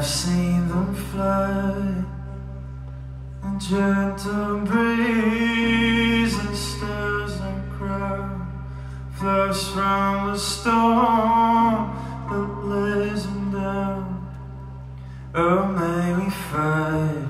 I've seen them fly in gentle breeze and stirs and cry, flash from the storm that lays them down. Oh, may we fight.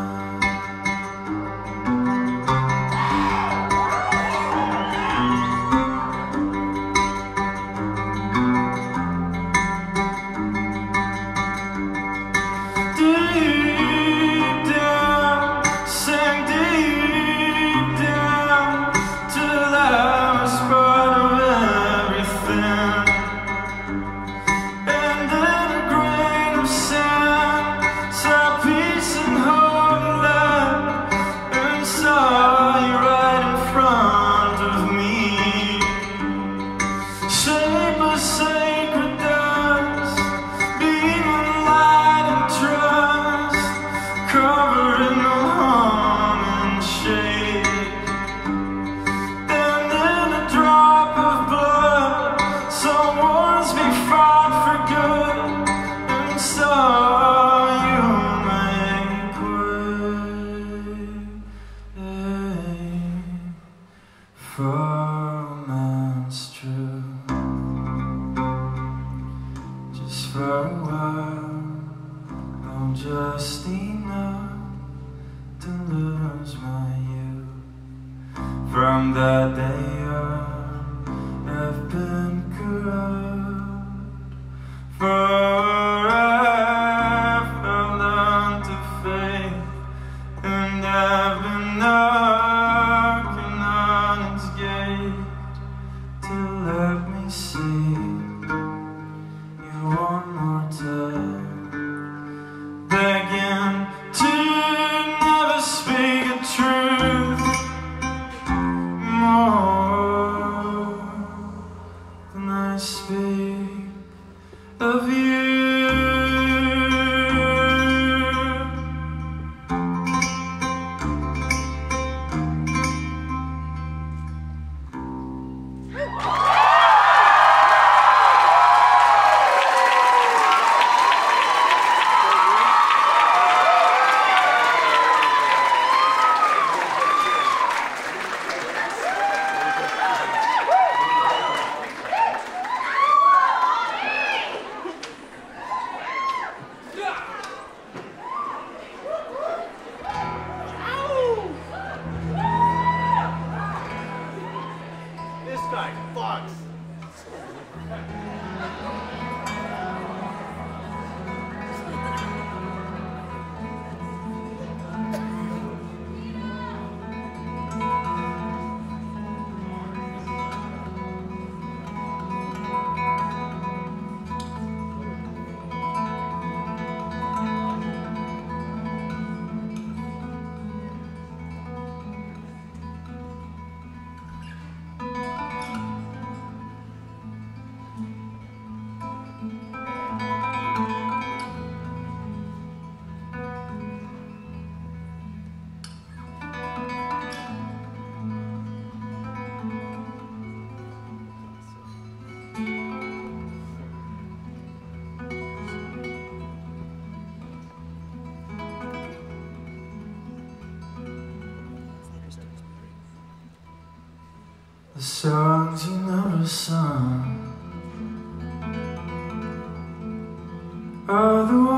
the songs you never sung are the ones.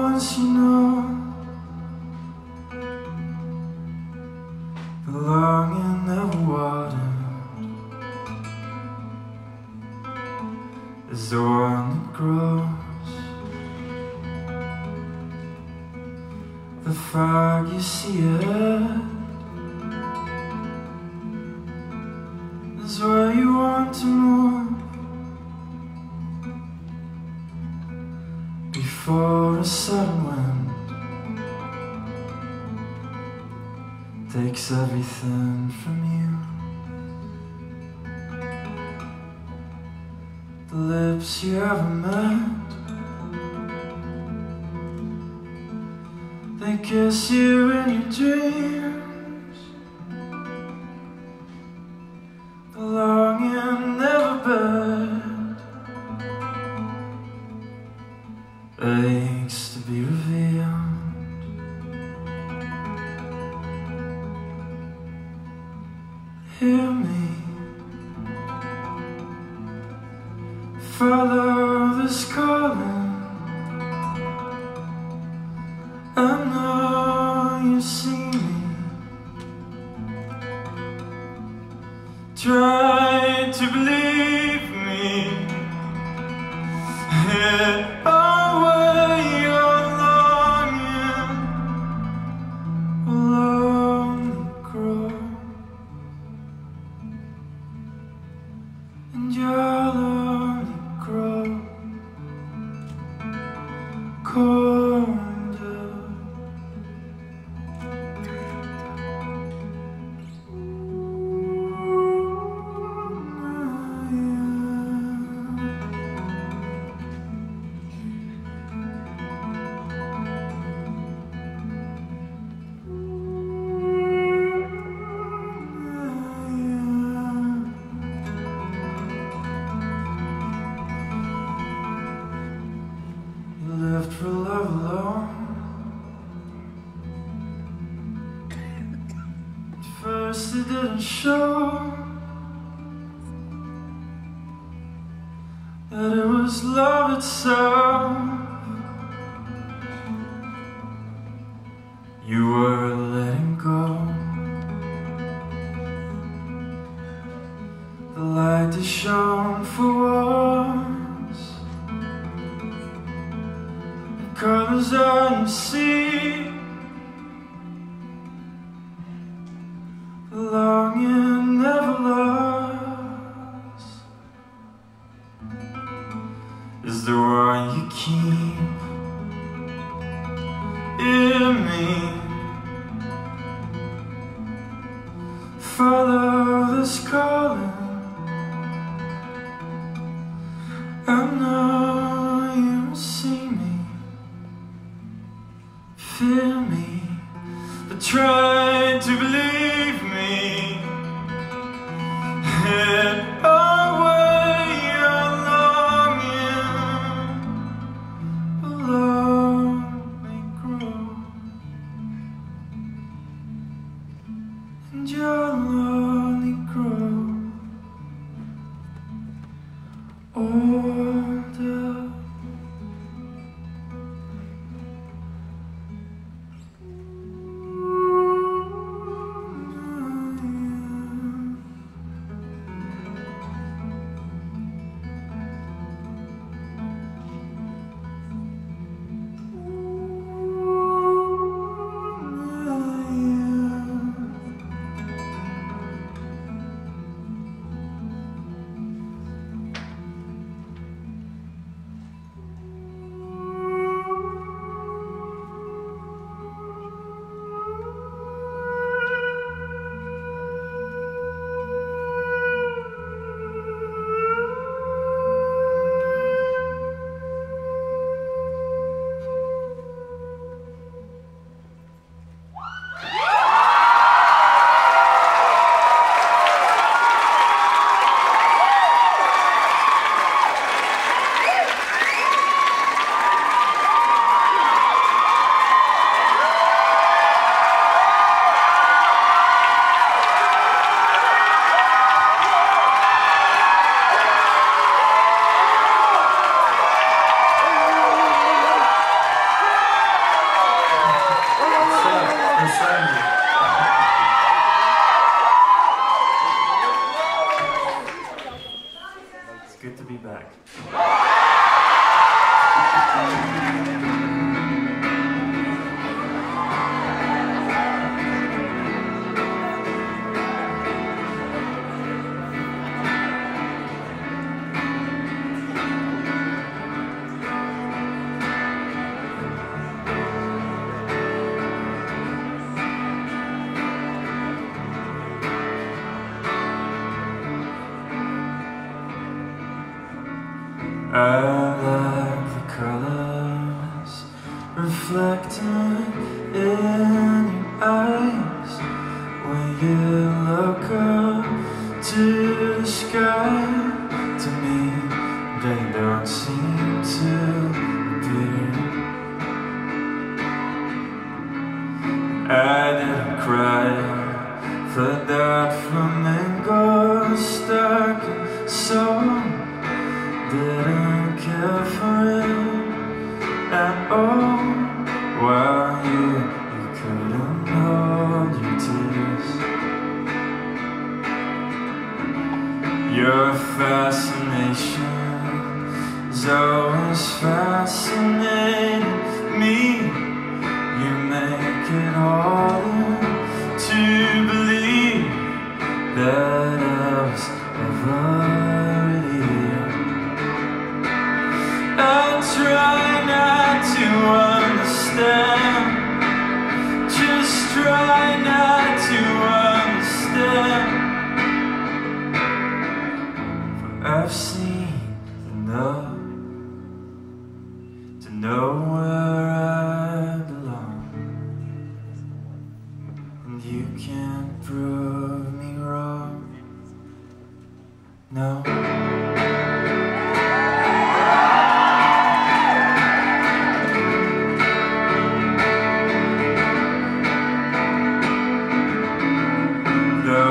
And you'll I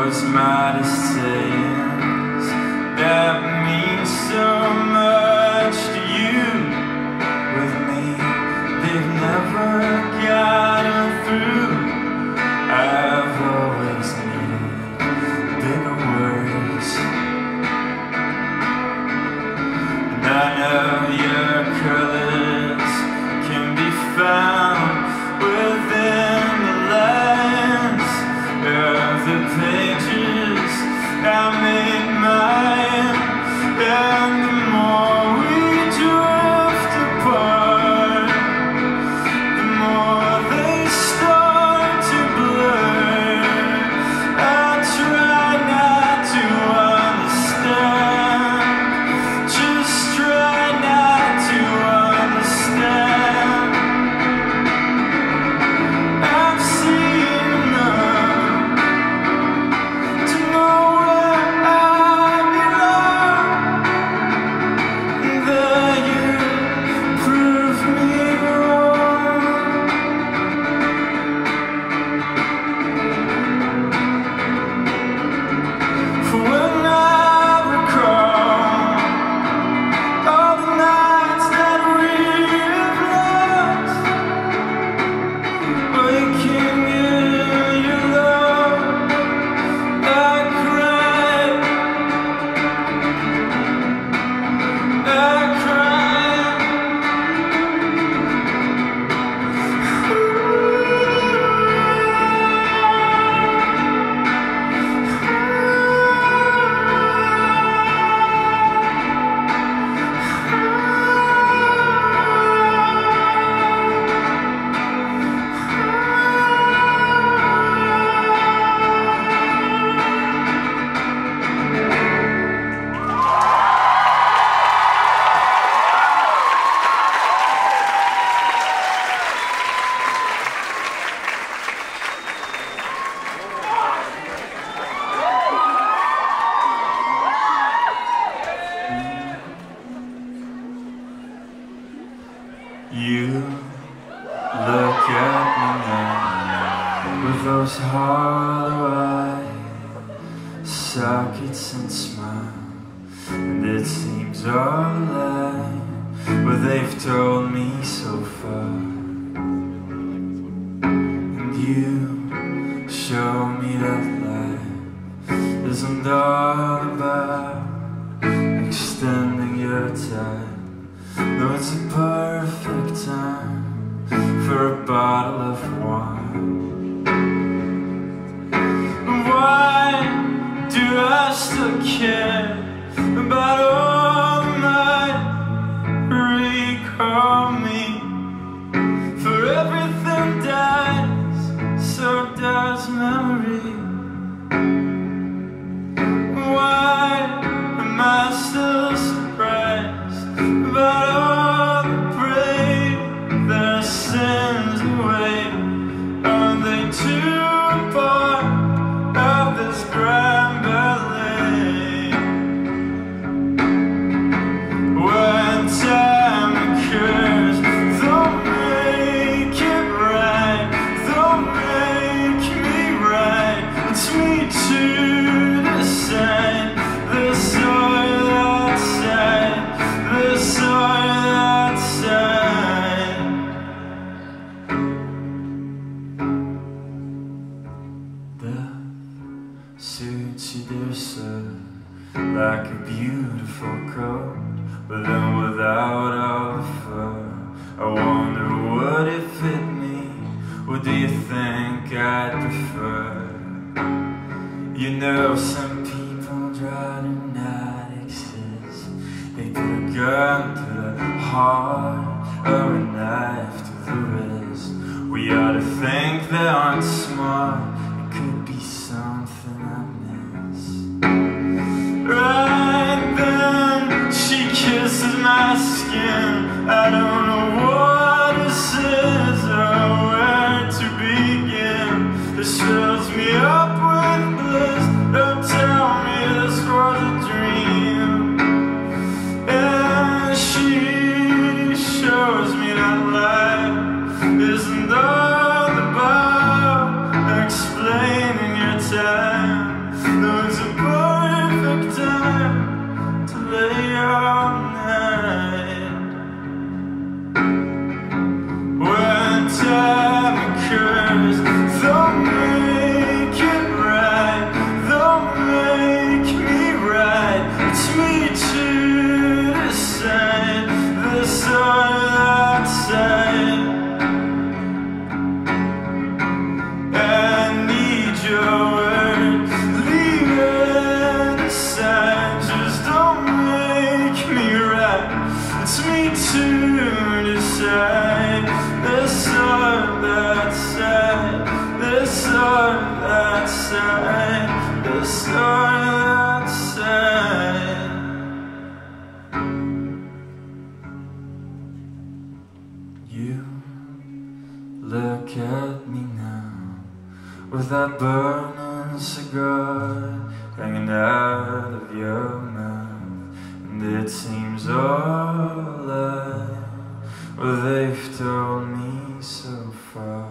those modest sayings outside, it's not. You look at me now with that burning cigar hanging out of your mouth, and it seems all lies. Well, they've told me so far.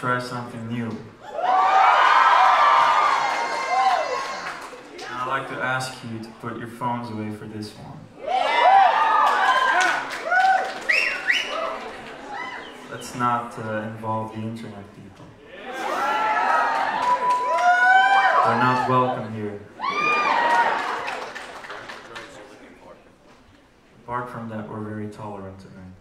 try something new. And I'd like to ask you to put your phones away for this one. Let's not uh, involve the internet people. They're not welcome here. Apart from that, we're very tolerant tonight.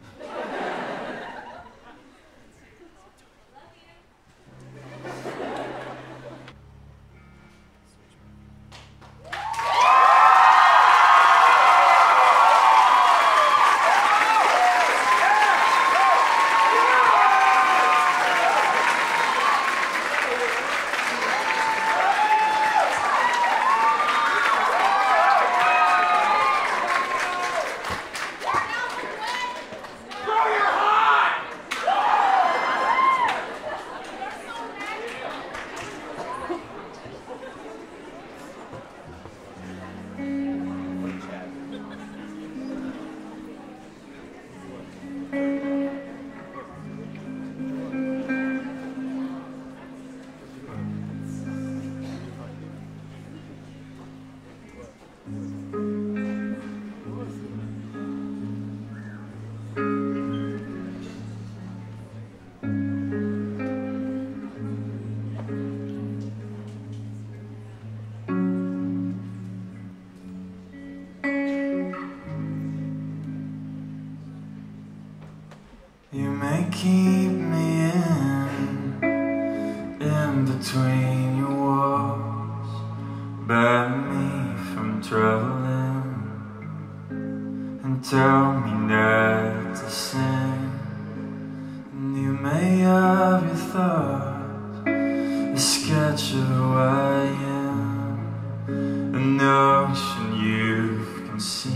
an ocean you've conceived,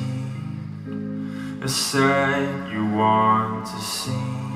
a sight you want to see.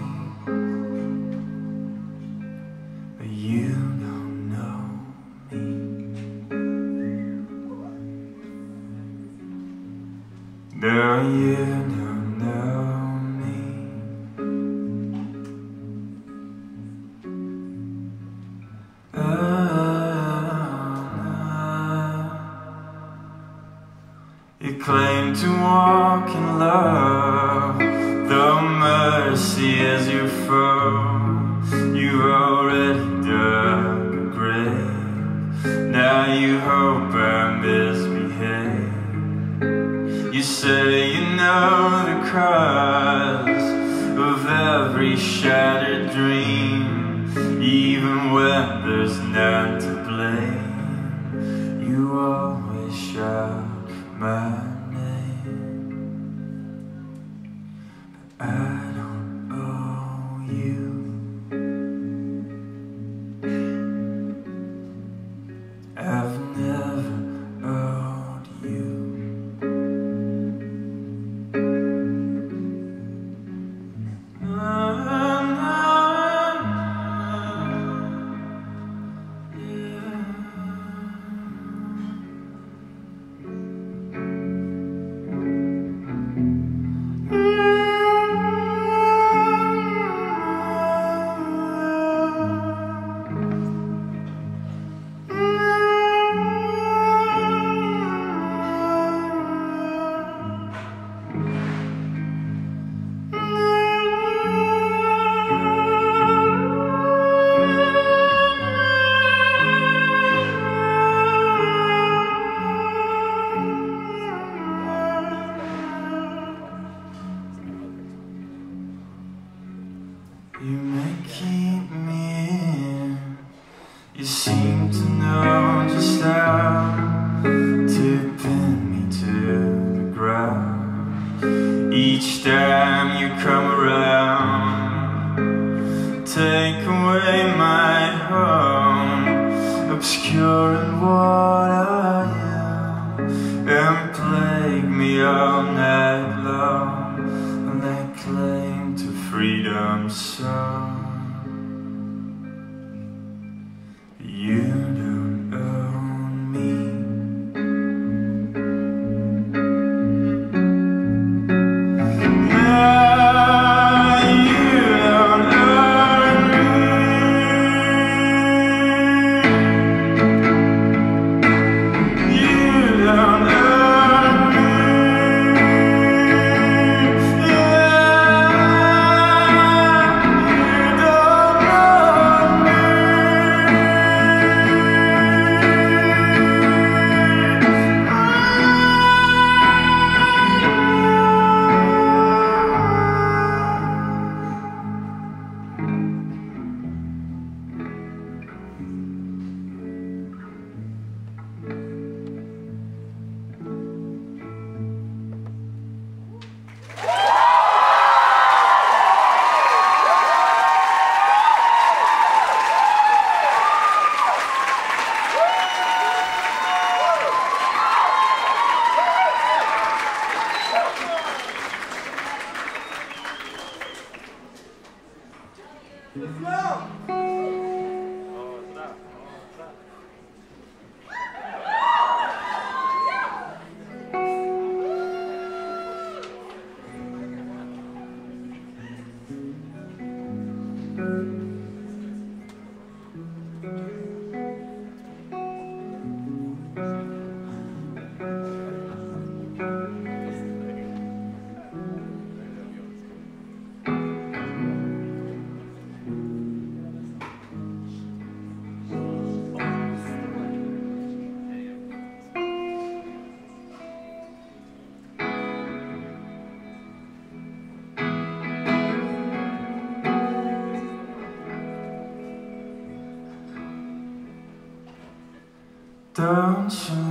Don't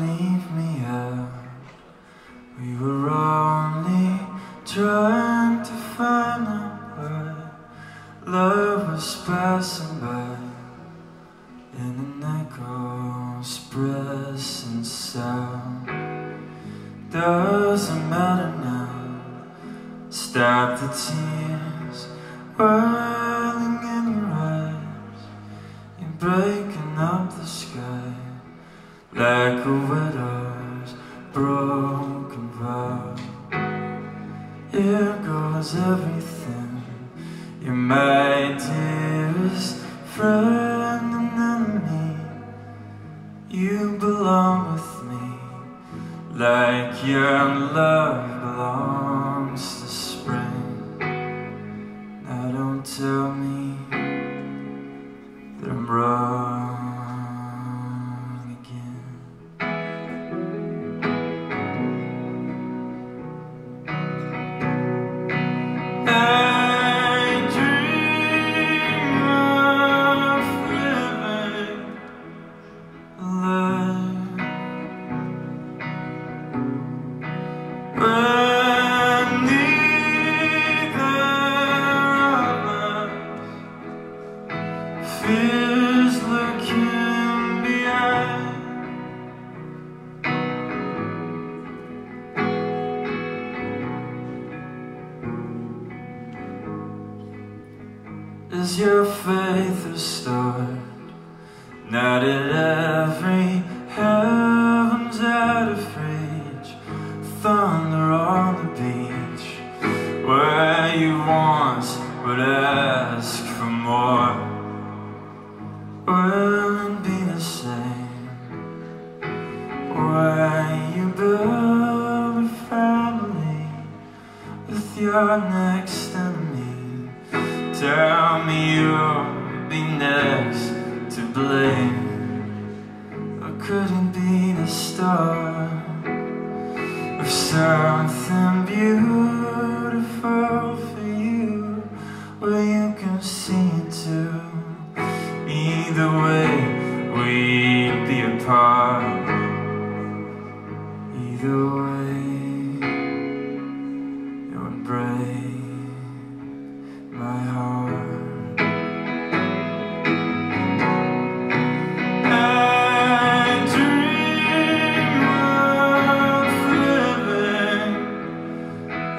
that I'm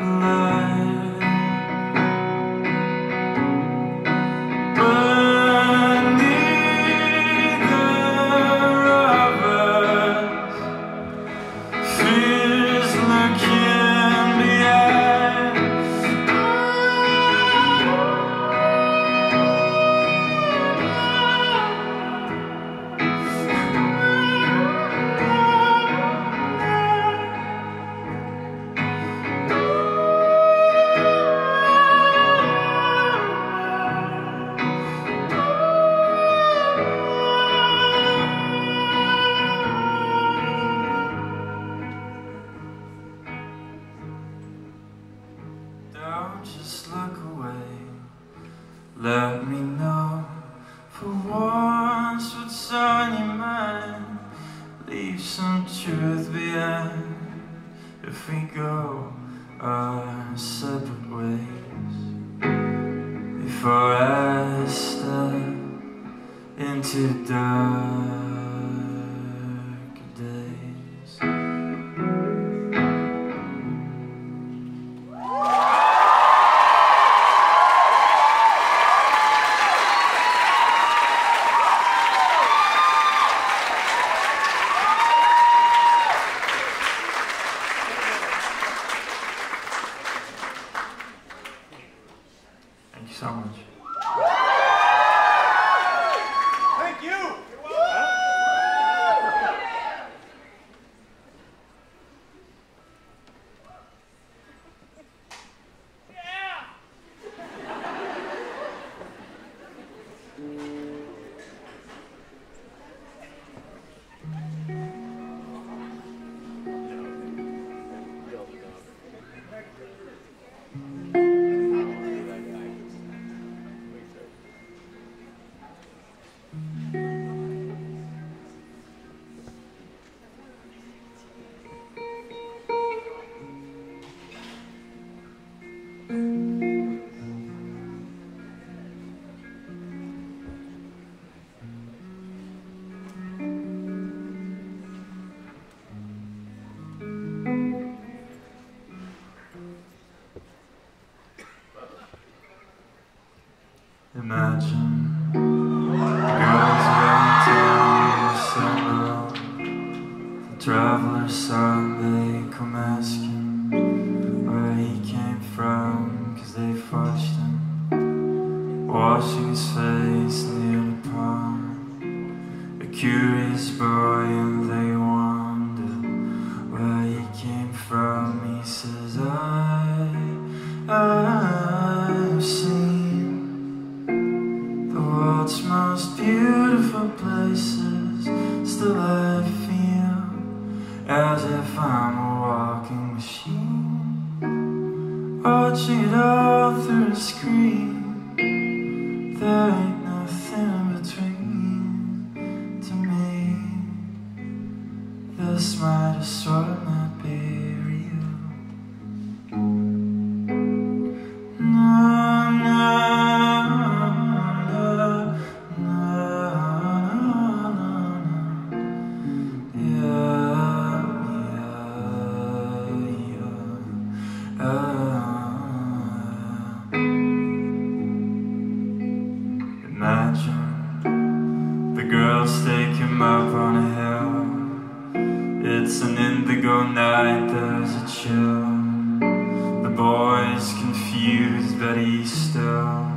love. imagine. stake him up on a hill. It's an indigo night, there's a chill. The boy's confused, but he's still.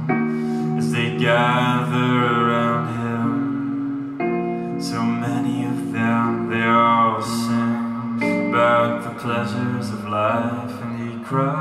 As they gather around him So many of them, they all sing About the pleasures of life And he cries.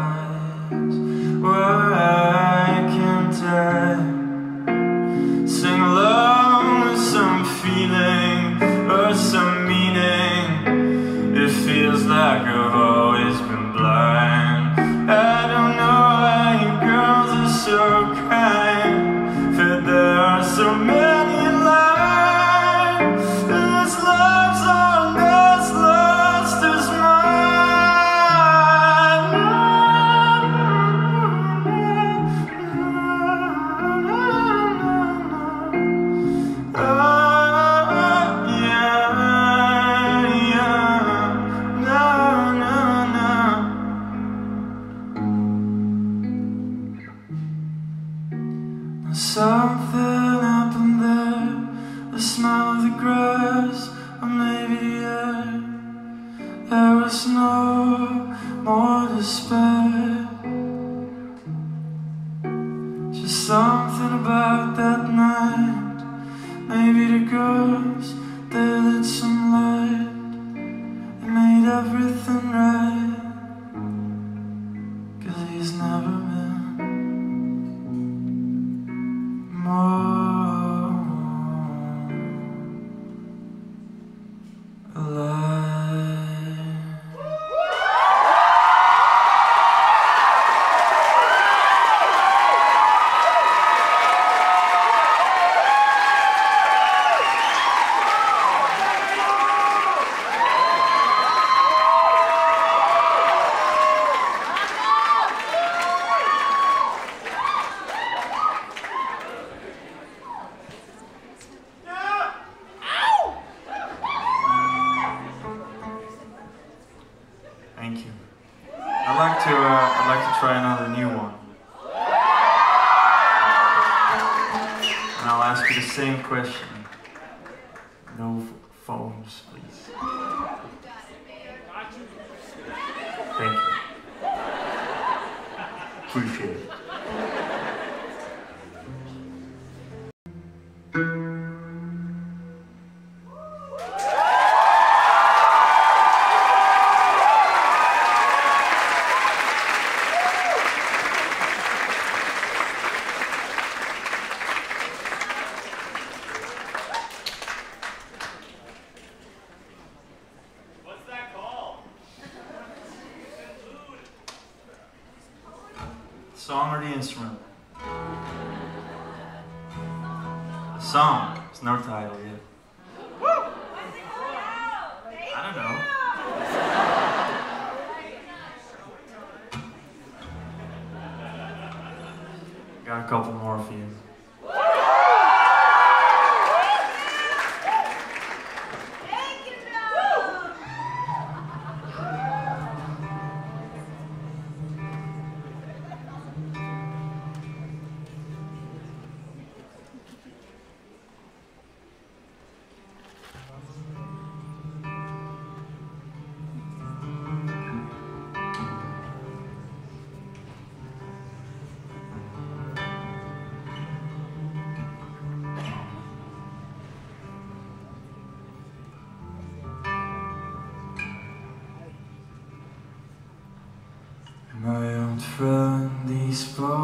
Friend, these poems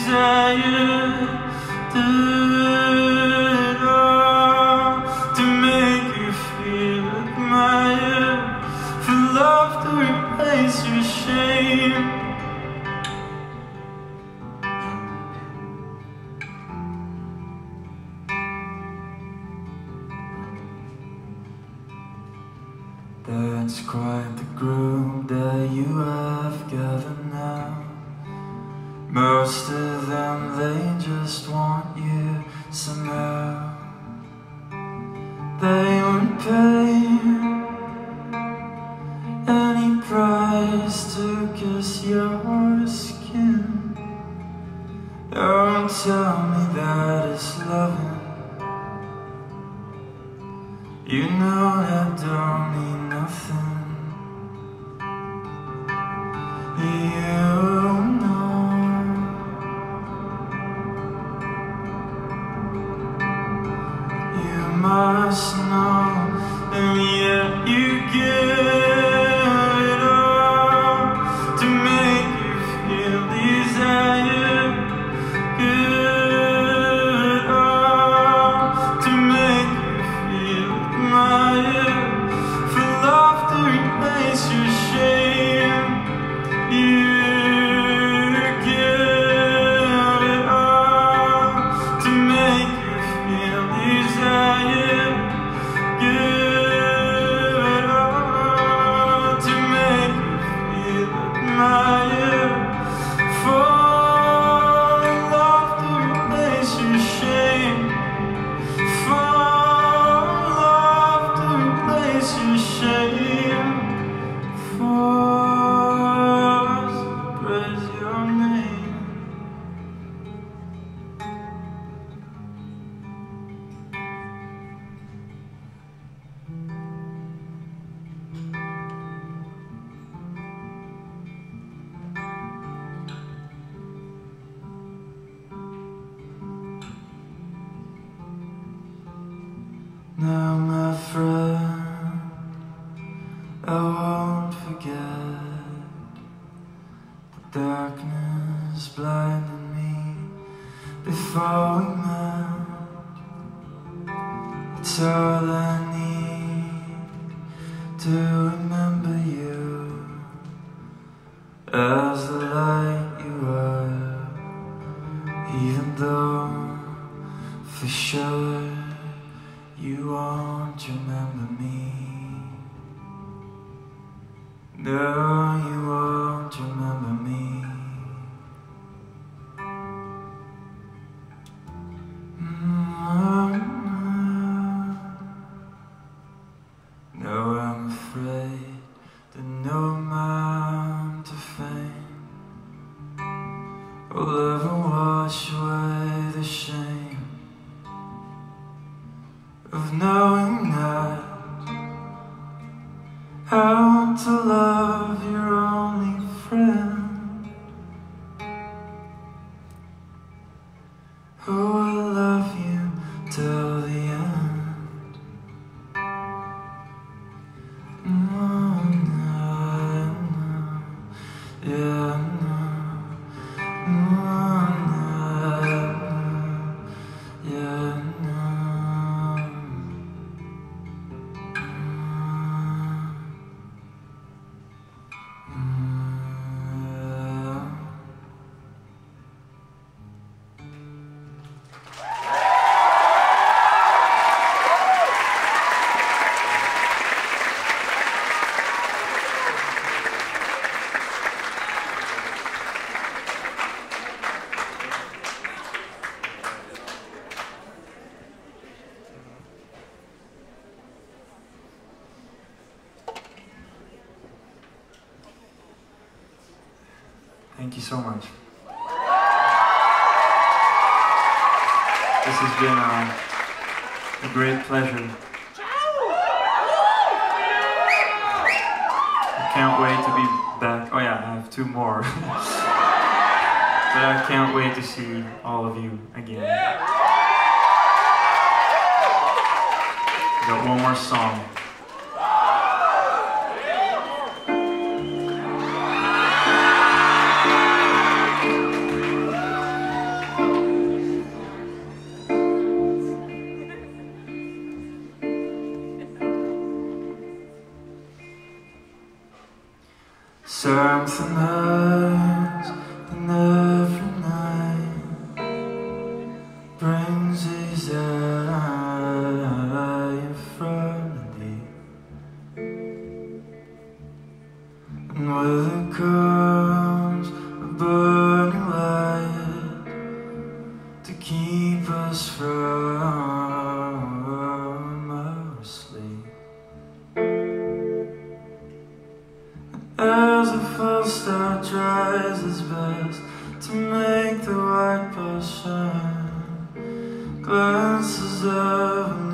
desire. Did As a first star tries his best to make the white right shine, Glances of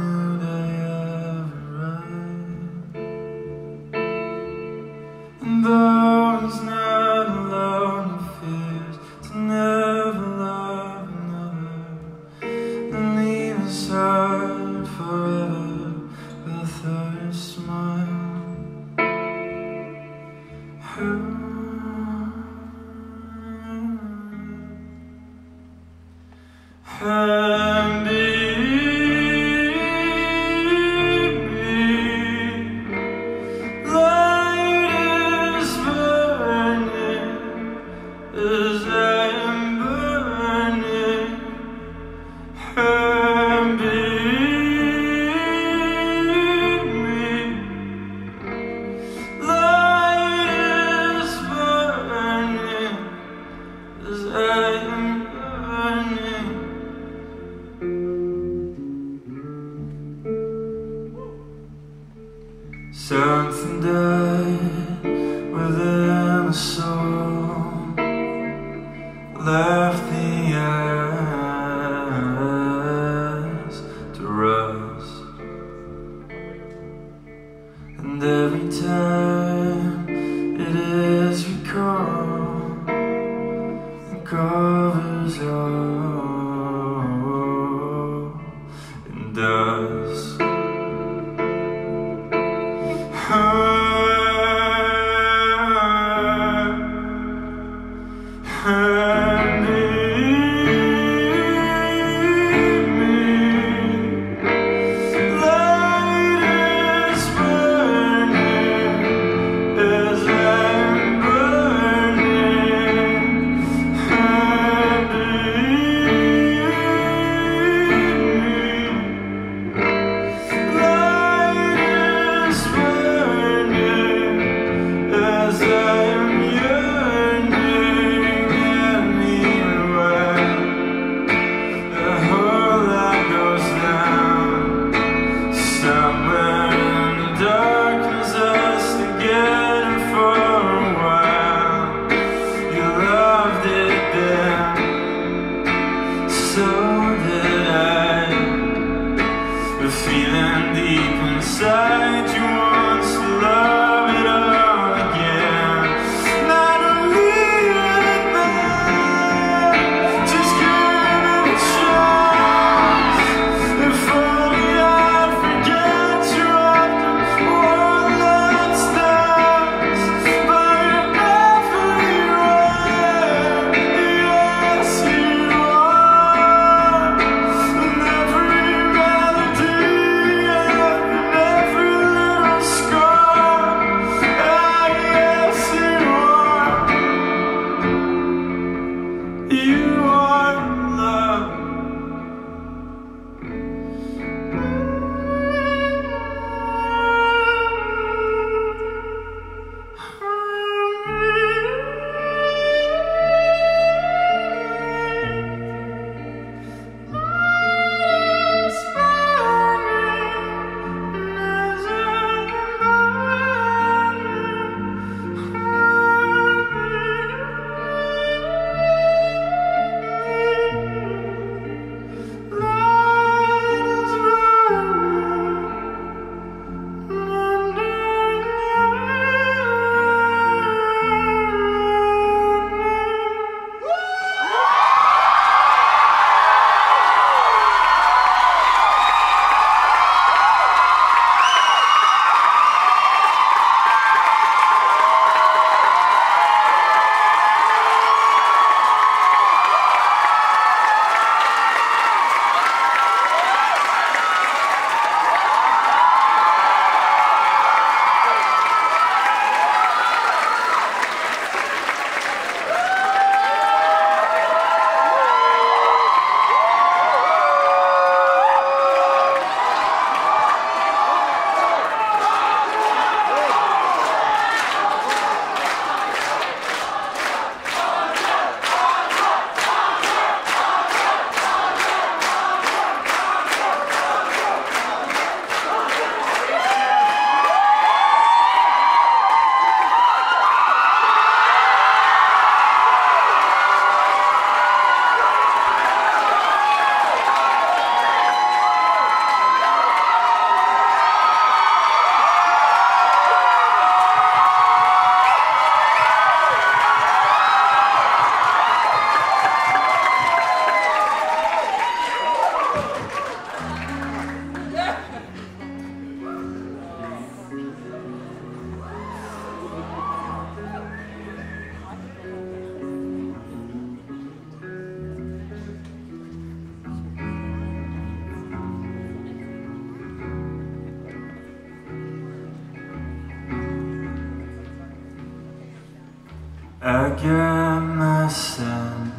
I got my sin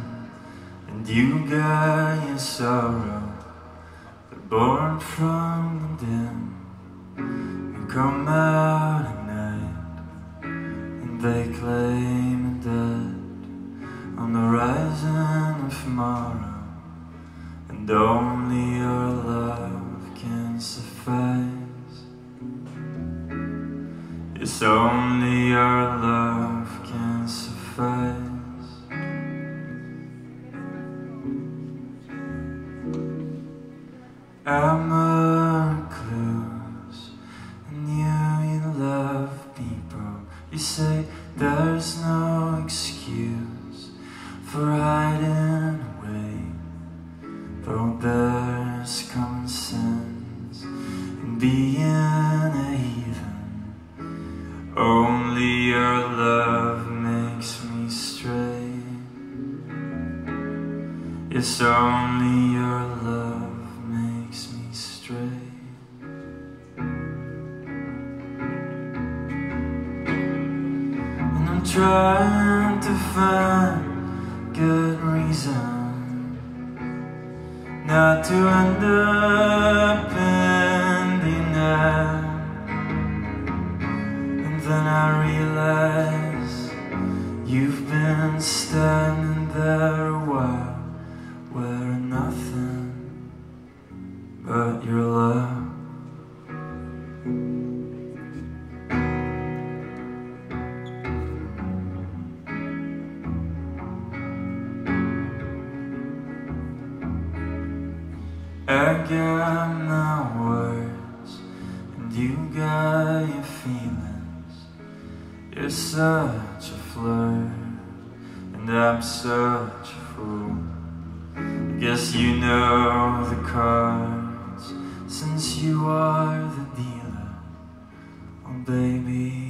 and you got your sorrow. They're born from the dim and come out at night and they claim dead on the rising of tomorrow. And only your love can suffice. It's only your love. I got my words and you got your feelings. You're such a flirt and I'm such a fool. I guess you know the cards since you are the dealer. Oh baby.